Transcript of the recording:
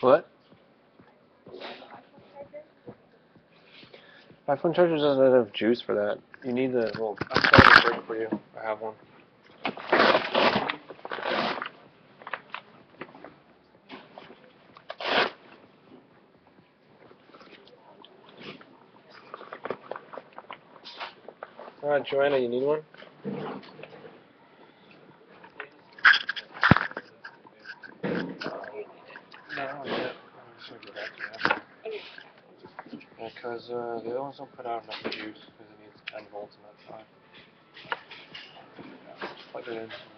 What? My phone charger doesn't have enough juice for that. You need the well. I'll start the brick for you. I have one. Alright, Joanna, you need one? No, yeah. Because uh, the other ones don't put out enough juice because it needs 10 volts and that's fine. Plug it in.